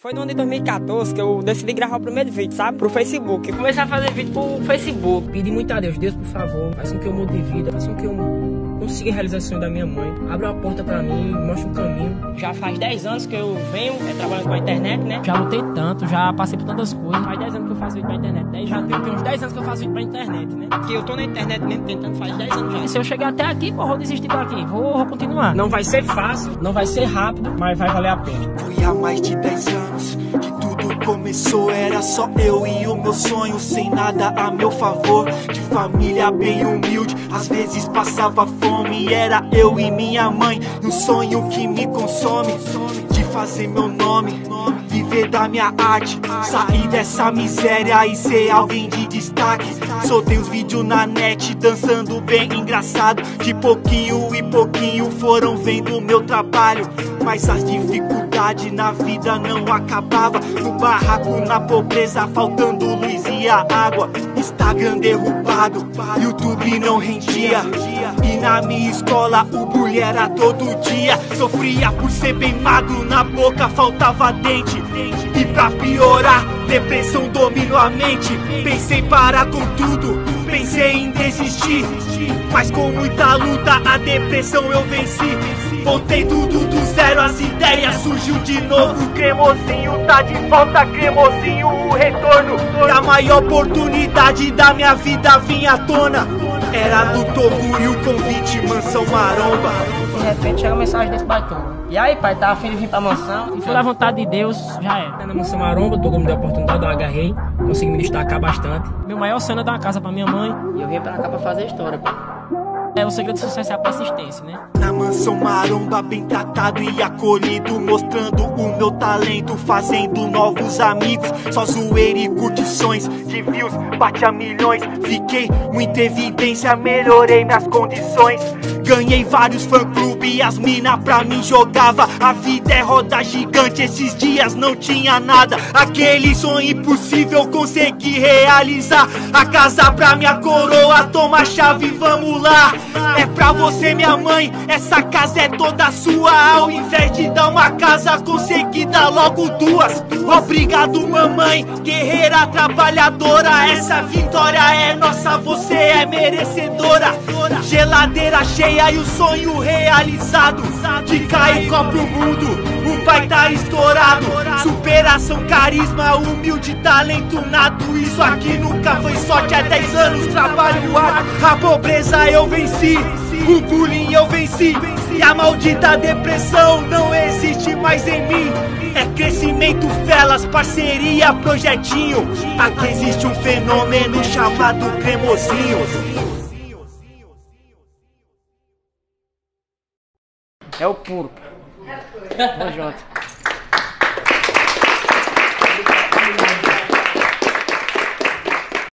Foi no ano de 2014 que eu decidi gravar o primeiro vídeo, sabe? Pro Facebook. Eu comecei a fazer vídeo pro Facebook. Pedi muito a Deus, Deus, por favor, faça com que eu mude de vida, faça com que eu consiga realizar o sonho da minha mãe. Abra uma porta pra mim, mostra um caminho. Já faz 10 anos que eu venho é, trabalhando com a internet, né? Já lutei tanto, já passei por tantas coisas. Faz 10 anos que eu faço vídeo pra internet. 10, já tem uns 10 anos que eu faço vídeo pra internet, né? Que eu tô na internet mesmo tentando faz 10 anos já. E se eu chegar até aqui, porra, vou desistir daqui. Vou, vou continuar. Não vai ser fácil, não vai ser rápido, mas vai valer a pena. Foi há mais de 10 anos começou. Era só eu e o meu sonho, sem nada a meu favor. De família bem humilde, às vezes passava fome. Era eu e minha mãe, um sonho que me consome. Fazer meu nome, viver da minha arte. Sair dessa miséria e ser alguém de destaque. Soltei os vídeos na net, dançando bem engraçado. De pouquinho e pouquinho foram vendo meu trabalho. Mas as dificuldades na vida não acabava. No barraco, na pobreza, faltando luz e a água. Instagram derrubado, YouTube não rendia. E na minha escola o bullying era todo dia. Sofria por ser bem magro, na boca faltava dente. E pra piorar, depressão dominou a mente. Pensei parar com tudo, pensei em desistir. Mas com muita luta, a depressão eu venci. Voltei tudo do zero, de novo. Cremosinho tá de volta, cremosinho o retorno. E a maior oportunidade da minha vida vinha à tona. Era do Togo e o convite, mansão maromba. De repente chega a mensagem desse baitão. E aí, pai, tá afim de vir pra mansão? E foi da vontade de Deus, já é. Na mansão maromba, o Togo me deu a oportunidade, eu agarrei. Consegui me destacar bastante. Meu maior sonho é dar uma casa pra minha mãe. E eu vim pra cá pra fazer história, pai. É, o segredo do sucesso é a persistência, né? Mansão maromba, bem tratado e acolhido, mostrando o meu talento, fazendo novos amigos. Só zoeira e curtições de views, bate a milhões. Fiquei muita evidência, melhorei minhas condições. Ganhei vários fã-clube e as mina pra mim jogava. A vida é roda gigante, esses dias não tinha nada. Aquele sonho impossível consegui realizar. A casa pra minha coroa, toma a chave, vamos lá. É pra você, minha mãe, essa casa é toda sua. Ao invés de dar uma casa, consegui dar logo duas. Obrigado, mamãe, guerreira trabalhadora. Essa vitória é nossa, você é merecedora. Geladeira cheia e o sonho realizado. De cair copo mundo, o pai tá estourado. Superação, carisma, humilde, talento nato. Isso aqui nunca foi sorte, é 10 anos trabalho árduo. A pobreza eu venci, o bullying eu venci. A maldita depressão não existe mais em mim. É crescimento, felas, parceria, projetinho. Aqui existe um fenômeno chamado cremosinho. É o puro. Tamo junto.